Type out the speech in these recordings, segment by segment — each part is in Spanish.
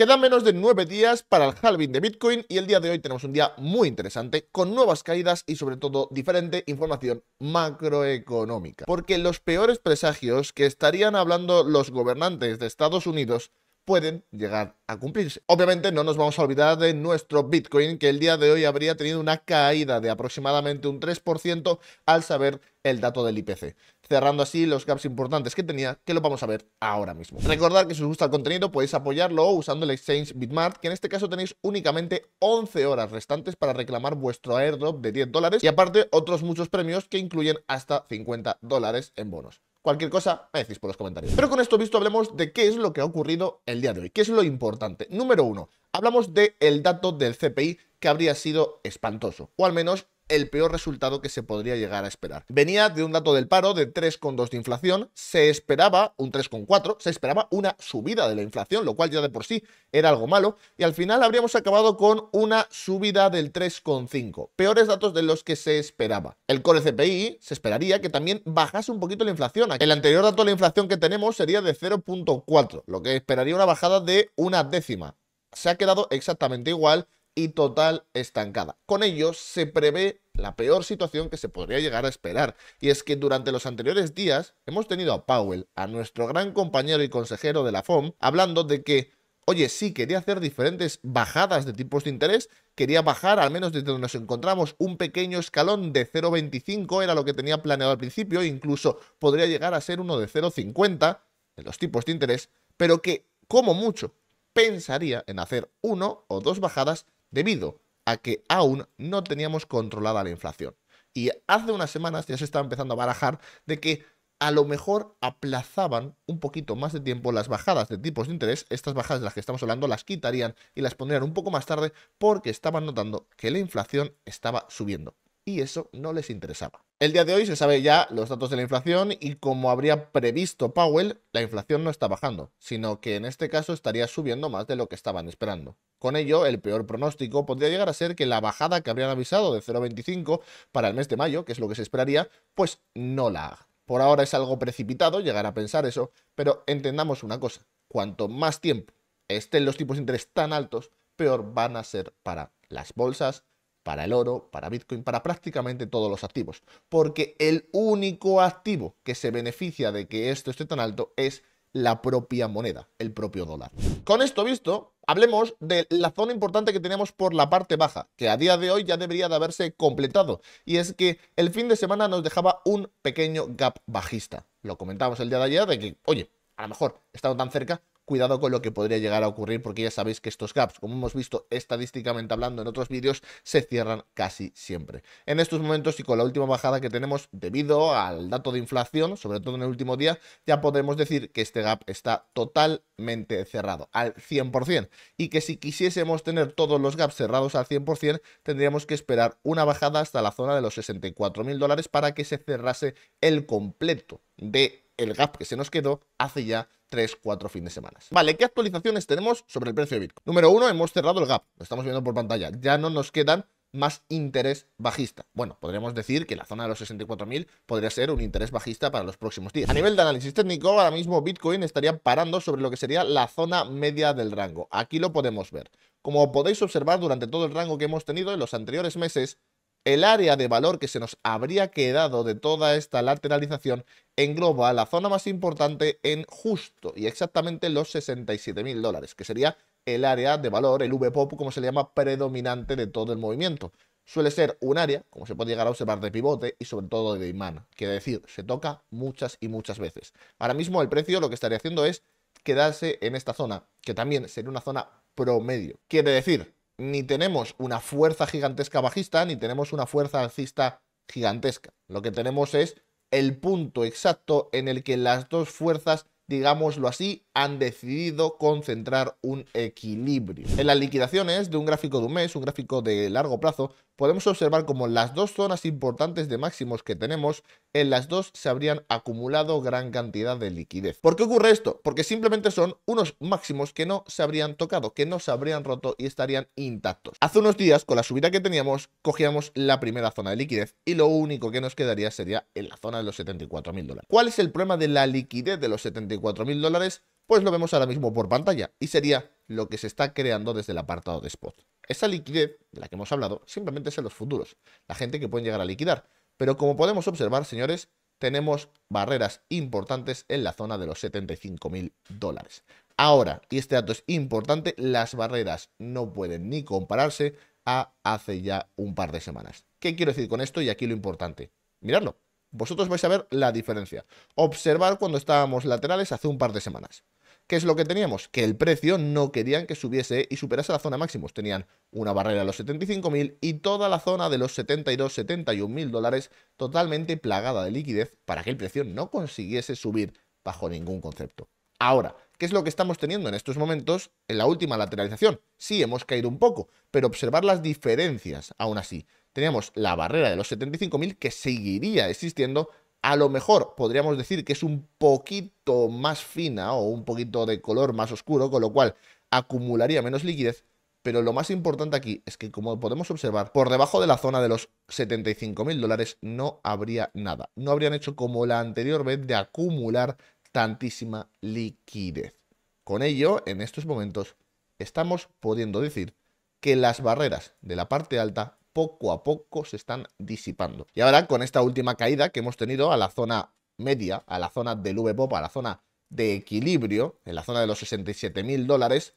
Quedan menos de nueve días para el halving de Bitcoin y el día de hoy tenemos un día muy interesante con nuevas caídas y sobre todo diferente información macroeconómica. Porque los peores presagios que estarían hablando los gobernantes de Estados Unidos pueden llegar a cumplirse. Obviamente no nos vamos a olvidar de nuestro Bitcoin, que el día de hoy habría tenido una caída de aproximadamente un 3% al saber el dato del IPC cerrando así los gaps importantes que tenía, que lo vamos a ver ahora mismo. Recordad que si os gusta el contenido podéis apoyarlo usando el exchange Bitmart, que en este caso tenéis únicamente 11 horas restantes para reclamar vuestro airdrop de 10 dólares y aparte otros muchos premios que incluyen hasta 50 dólares en bonos. Cualquier cosa me decís por los comentarios. Pero con esto visto hablemos de qué es lo que ha ocurrido el día de hoy, qué es lo importante. Número uno, hablamos del el dato del CPI que habría sido espantoso, o al menos el peor resultado que se podría llegar a esperar. Venía de un dato del paro de 3,2 de inflación, se esperaba un 3,4, se esperaba una subida de la inflación, lo cual ya de por sí era algo malo, y al final habríamos acabado con una subida del 3,5, peores datos de los que se esperaba. El core CPI se esperaría que también bajase un poquito la inflación. El anterior dato de la inflación que tenemos sería de 0,4, lo que esperaría una bajada de una décima. Se ha quedado exactamente igual y total estancada. Con ello se prevé la peor situación que se podría llegar a esperar, y es que durante los anteriores días hemos tenido a Powell, a nuestro gran compañero y consejero de la FOM, hablando de que, oye, sí, quería hacer diferentes bajadas de tipos de interés, quería bajar, al menos desde donde nos encontramos, un pequeño escalón de 0,25, era lo que tenía planeado al principio, incluso podría llegar a ser uno de 0,50 en los tipos de interés, pero que, como mucho, pensaría en hacer uno o dos bajadas debido a que aún no teníamos controlada la inflación. Y hace unas semanas ya se estaba empezando a barajar de que a lo mejor aplazaban un poquito más de tiempo las bajadas de tipos de interés, estas bajadas de las que estamos hablando las quitarían y las pondrían un poco más tarde porque estaban notando que la inflación estaba subiendo y eso no les interesaba. El día de hoy se sabe ya los datos de la inflación y como habría previsto Powell, la inflación no está bajando, sino que en este caso estaría subiendo más de lo que estaban esperando. Con ello, el peor pronóstico podría llegar a ser que la bajada que habrían avisado de 0,25 para el mes de mayo, que es lo que se esperaría, pues no la haga. Por ahora es algo precipitado llegar a pensar eso, pero entendamos una cosa, cuanto más tiempo estén los tipos de interés tan altos, peor van a ser para las bolsas, para el oro, para Bitcoin, para prácticamente todos los activos. Porque el único activo que se beneficia de que esto esté tan alto es la propia moneda, el propio dólar. Con esto visto, hablemos de la zona importante que tenemos por la parte baja, que a día de hoy ya debería de haberse completado. Y es que el fin de semana nos dejaba un pequeño gap bajista. Lo comentamos el día de ayer de que, oye, a lo mejor estado tan cerca, cuidado con lo que podría llegar a ocurrir porque ya sabéis que estos gaps, como hemos visto estadísticamente hablando en otros vídeos, se cierran casi siempre. En estos momentos y con la última bajada que tenemos debido al dato de inflación, sobre todo en el último día, ya podemos decir que este gap está totalmente cerrado al 100% y que si quisiésemos tener todos los gaps cerrados al 100% tendríamos que esperar una bajada hasta la zona de los 64 mil dólares para que se cerrase el completo de el gap que se nos quedó hace ya 3, 4 fines de semana. Vale, ¿qué actualizaciones tenemos sobre el precio de Bitcoin? Número uno, hemos cerrado el gap, lo estamos viendo por pantalla. Ya no nos quedan más interés bajista. Bueno, podríamos decir que la zona de los 64.000 podría ser un interés bajista para los próximos días. A nivel de análisis técnico, ahora mismo Bitcoin estaría parando sobre lo que sería la zona media del rango. Aquí lo podemos ver. Como podéis observar durante todo el rango que hemos tenido en los anteriores meses, el área de valor que se nos habría quedado de toda esta lateralización engloba la zona más importante en justo y exactamente los 67 mil dólares, que sería el área de valor, el VPOP, como se le llama, predominante de todo el movimiento. Suele ser un área, como se puede llegar a observar, de pivote y sobre todo de imán. Quiere decir, se toca muchas y muchas veces. Ahora mismo el precio lo que estaría haciendo es quedarse en esta zona, que también sería una zona promedio. Quiere decir, ni tenemos una fuerza gigantesca bajista, ni tenemos una fuerza alcista gigantesca. Lo que tenemos es el punto exacto en el que las dos fuerzas, digámoslo así, han decidido concentrar un equilibrio. En las liquidaciones de un gráfico de un mes, un gráfico de largo plazo, podemos observar como las dos zonas importantes de máximos que tenemos, en las dos se habrían acumulado gran cantidad de liquidez. ¿Por qué ocurre esto? Porque simplemente son unos máximos que no se habrían tocado, que no se habrían roto y estarían intactos. Hace unos días, con la subida que teníamos, cogíamos la primera zona de liquidez y lo único que nos quedaría sería en la zona de los 74.000 dólares. ¿Cuál es el problema de la liquidez de los 74.000 54.000 dólares, pues lo vemos ahora mismo por pantalla y sería lo que se está creando desde el apartado de spot. Esa liquidez de la que hemos hablado simplemente es en los futuros, la gente que pueden llegar a liquidar. Pero como podemos observar, señores, tenemos barreras importantes en la zona de los 75.000 dólares. Ahora, y este dato es importante, las barreras no pueden ni compararse a hace ya un par de semanas. ¿Qué quiero decir con esto? Y aquí lo importante. Miradlo, vosotros vais a ver la diferencia. Observar cuando estábamos laterales hace un par de semanas. ¿Qué es lo que teníamos? Que el precio no querían que subiese y superase la zona máximos. Tenían una barrera de los 75.000 y toda la zona de los 72, 71.000 dólares totalmente plagada de liquidez para que el precio no consiguiese subir bajo ningún concepto. Ahora, ¿qué es lo que estamos teniendo en estos momentos en la última lateralización? Sí, hemos caído un poco, pero observar las diferencias aún así. Teníamos la barrera de los 75.000 que seguiría existiendo a lo mejor podríamos decir que es un poquito más fina o un poquito de color más oscuro, con lo cual acumularía menos liquidez, pero lo más importante aquí es que como podemos observar, por debajo de la zona de los 75 mil dólares no habría nada. No habrían hecho como la anterior vez de acumular tantísima liquidez. Con ello, en estos momentos, estamos pudiendo decir que las barreras de la parte alta poco a poco se están disipando. Y ahora con esta última caída que hemos tenido a la zona media, a la zona del VPOP, a la zona de equilibrio, en la zona de los 67 mil dólares,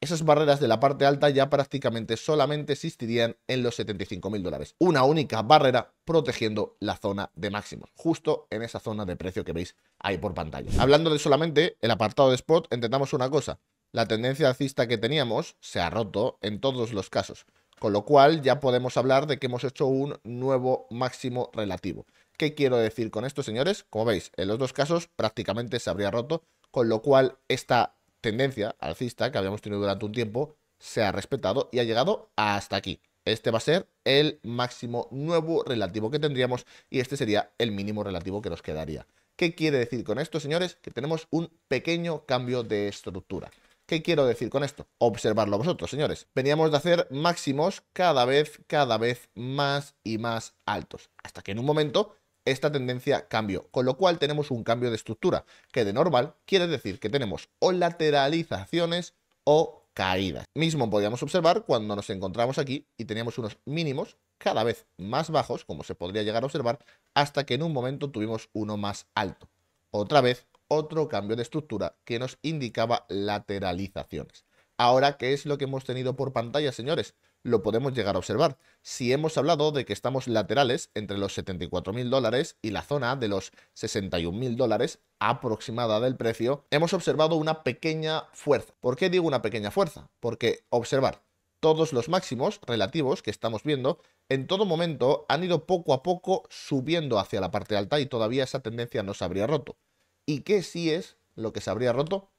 esas barreras de la parte alta ya prácticamente solamente existirían en los 75 mil dólares. Una única barrera protegiendo la zona de máximos, justo en esa zona de precio que veis ahí por pantalla. Hablando de solamente el apartado de spot, entendamos una cosa. La tendencia alcista que teníamos se ha roto en todos los casos. Con lo cual ya podemos hablar de que hemos hecho un nuevo máximo relativo. ¿Qué quiero decir con esto, señores? Como veis, en los dos casos prácticamente se habría roto, con lo cual esta tendencia alcista que habíamos tenido durante un tiempo se ha respetado y ha llegado hasta aquí. Este va a ser el máximo nuevo relativo que tendríamos y este sería el mínimo relativo que nos quedaría. ¿Qué quiere decir con esto, señores? Que tenemos un pequeño cambio de estructura. ¿Qué quiero decir con esto? Observarlo vosotros, señores. Veníamos de hacer máximos cada vez, cada vez más y más altos. Hasta que en un momento esta tendencia cambió, con lo cual tenemos un cambio de estructura, que de normal quiere decir que tenemos o lateralizaciones o caídas. Mismo podíamos observar cuando nos encontramos aquí y teníamos unos mínimos cada vez más bajos, como se podría llegar a observar, hasta que en un momento tuvimos uno más alto. Otra vez otro cambio de estructura que nos indicaba lateralizaciones. Ahora, ¿qué es lo que hemos tenido por pantalla, señores? Lo podemos llegar a observar. Si hemos hablado de que estamos laterales entre los 74.000 dólares y la zona de los 61.000 dólares aproximada del precio, hemos observado una pequeña fuerza. ¿Por qué digo una pequeña fuerza? Porque observar todos los máximos relativos que estamos viendo en todo momento han ido poco a poco subiendo hacia la parte alta y todavía esa tendencia no se habría roto. ¿Y qué sí es lo que se habría roto?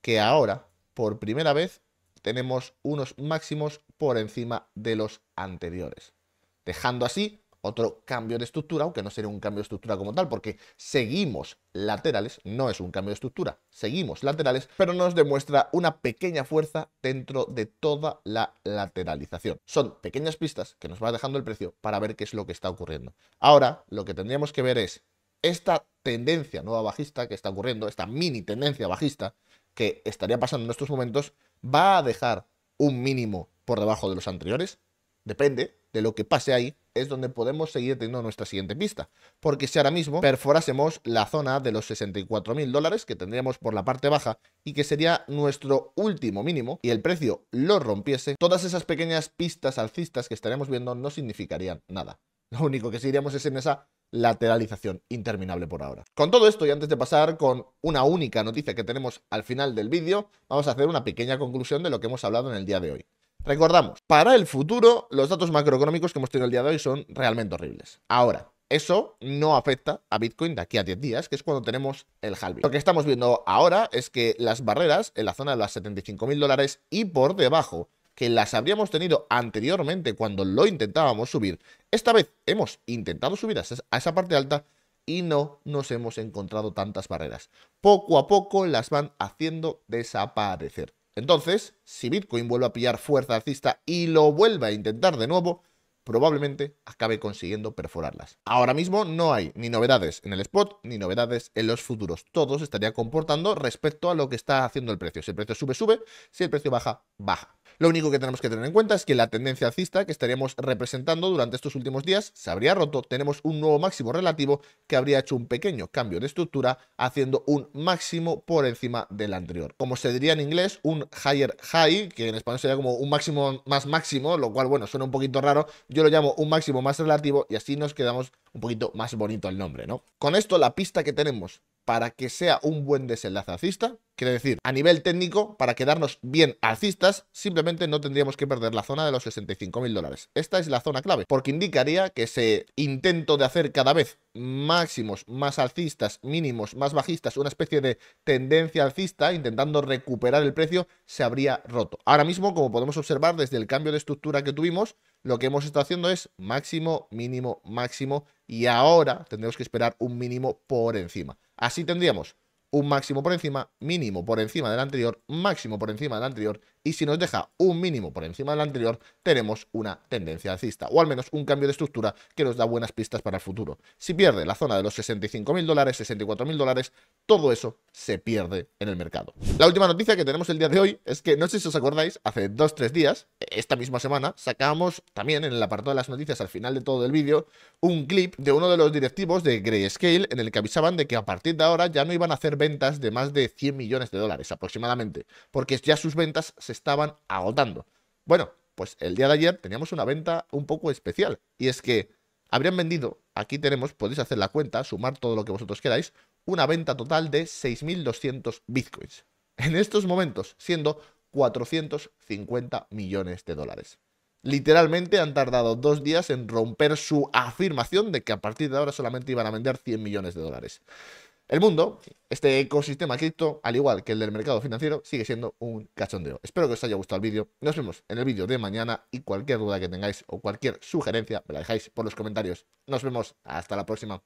Que ahora, por primera vez, tenemos unos máximos por encima de los anteriores. Dejando así otro cambio de estructura, aunque no sería un cambio de estructura como tal, porque seguimos laterales, no es un cambio de estructura, seguimos laterales, pero nos demuestra una pequeña fuerza dentro de toda la lateralización. Son pequeñas pistas que nos va dejando el precio para ver qué es lo que está ocurriendo. Ahora, lo que tendríamos que ver es esta tendencia nueva bajista que está ocurriendo, esta mini tendencia bajista que estaría pasando en estos momentos, va a dejar un mínimo por debajo de los anteriores. Depende de lo que pase ahí, es donde podemos seguir teniendo nuestra siguiente pista. Porque si ahora mismo perforásemos la zona de los 64 mil dólares que tendríamos por la parte baja y que sería nuestro último mínimo y el precio lo rompiese, todas esas pequeñas pistas alcistas que estaríamos viendo no significarían nada. Lo único que seguiríamos es en esa lateralización interminable por ahora. Con todo esto y antes de pasar con una única noticia que tenemos al final del vídeo, vamos a hacer una pequeña conclusión de lo que hemos hablado en el día de hoy. Recordamos, para el futuro los datos macroeconómicos que hemos tenido el día de hoy son realmente horribles. Ahora, eso no afecta a Bitcoin de aquí a 10 días, que es cuando tenemos el halving. Lo que estamos viendo ahora es que las barreras en la zona de las 75 mil dólares y por debajo que las habríamos tenido anteriormente cuando lo intentábamos subir, esta vez hemos intentado subir a esa parte alta y no nos hemos encontrado tantas barreras. Poco a poco las van haciendo desaparecer. Entonces, si Bitcoin vuelve a pillar fuerza alcista y lo vuelve a intentar de nuevo, probablemente acabe consiguiendo perforarlas. Ahora mismo no hay ni novedades en el spot ni novedades en los futuros. Todo se estaría comportando respecto a lo que está haciendo el precio. Si el precio sube, sube. Si el precio baja, baja. Lo único que tenemos que tener en cuenta es que la tendencia alcista que estaríamos representando durante estos últimos días se habría roto. Tenemos un nuevo máximo relativo que habría hecho un pequeño cambio de estructura haciendo un máximo por encima del anterior. Como se diría en inglés, un higher high, que en español sería como un máximo más máximo, lo cual, bueno, suena un poquito raro. Yo lo llamo un máximo más relativo y así nos quedamos un poquito más bonito el nombre, ¿no? Con esto, la pista que tenemos para que sea un buen desenlace alcista. Quiere decir, a nivel técnico, para quedarnos bien alcistas, simplemente no tendríamos que perder la zona de los 65 mil dólares. Esta es la zona clave, porque indicaría que ese intento de hacer cada vez máximos más alcistas, mínimos más bajistas, una especie de tendencia alcista, intentando recuperar el precio, se habría roto. Ahora mismo, como podemos observar desde el cambio de estructura que tuvimos, lo que hemos estado haciendo es máximo, mínimo, máximo, y ahora tendremos que esperar un mínimo por encima. Así tendríamos un máximo por encima, mínimo por encima del anterior, máximo por encima del anterior, y si nos deja un mínimo por encima del anterior, tenemos una tendencia alcista, o al menos un cambio de estructura que nos da buenas pistas para el futuro. Si pierde la zona de los 65 mil dólares, 64 mil dólares, todo eso se pierde en el mercado. La última noticia que tenemos el día de hoy es que, no sé si os acordáis, hace 2-3 días, esta misma semana, sacábamos también en el apartado de las noticias al final de todo el vídeo, un clip de uno de los directivos de Grayscale en el que avisaban de que a partir de ahora ya no iban a hacer ventas de más de 100 millones de dólares aproximadamente, porque ya sus ventas se estaban agotando. Bueno, pues el día de ayer teníamos una venta un poco especial, y es que habrían vendido, aquí tenemos, podéis hacer la cuenta, sumar todo lo que vosotros queráis, una venta total de 6.200 bitcoins. En estos momentos, siendo 450 millones de dólares. Literalmente han tardado dos días en romper su afirmación de que a partir de ahora solamente iban a vender 100 millones de dólares. El mundo, este ecosistema cripto, al igual que el del mercado financiero, sigue siendo un cachondeo. Espero que os haya gustado el vídeo. Nos vemos en el vídeo de mañana y cualquier duda que tengáis o cualquier sugerencia me la dejáis por los comentarios. Nos vemos. Hasta la próxima.